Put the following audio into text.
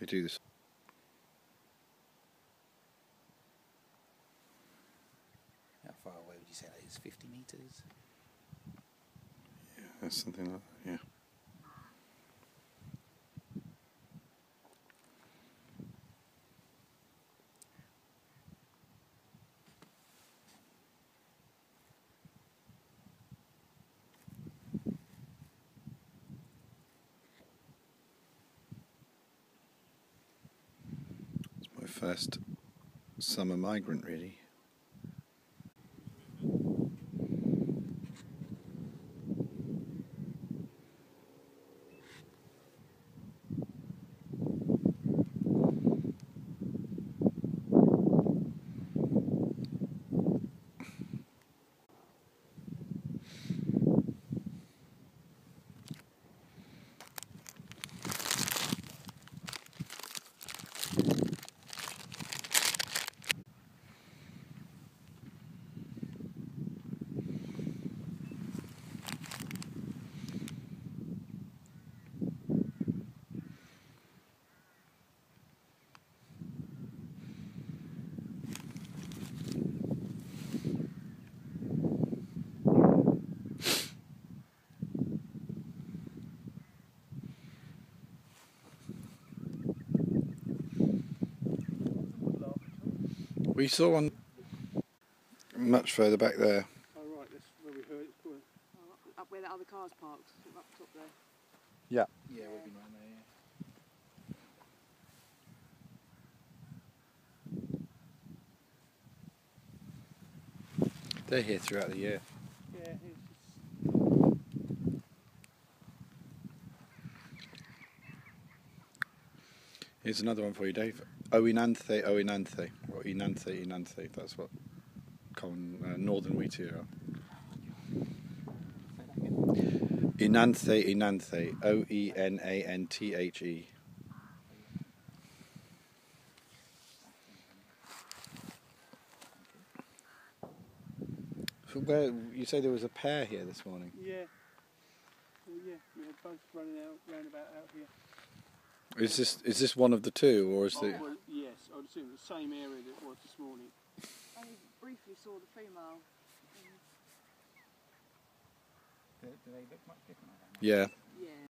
We do this. How far away would you say that is? 50 metres? Yeah, something like that. Yeah. First summer migrant, really. We saw one much further back there. Oh right, that's where we heard it going. Oh, uh, up, up where that other car's parked, up top there. Yeah, we've been around there, yeah. They're here throughout the year. Yeah, it's just Here's another one for you, Dave. Oenanthe, Oenanthe, or Oenanthe, Oenanthe. That's what common uh, northern wheatear are. Oenanthe, Oenanthe, O E N A N T H E. Where you say there was a pair here this morning? yeah. Well, yeah, we had both running out round about out here. Is this is this one of the two, or is Oh, the well, yes, I'd assume the same area that it was this morning. I briefly saw the female. Do, do they look much different? I don't know. yeah? Yeah.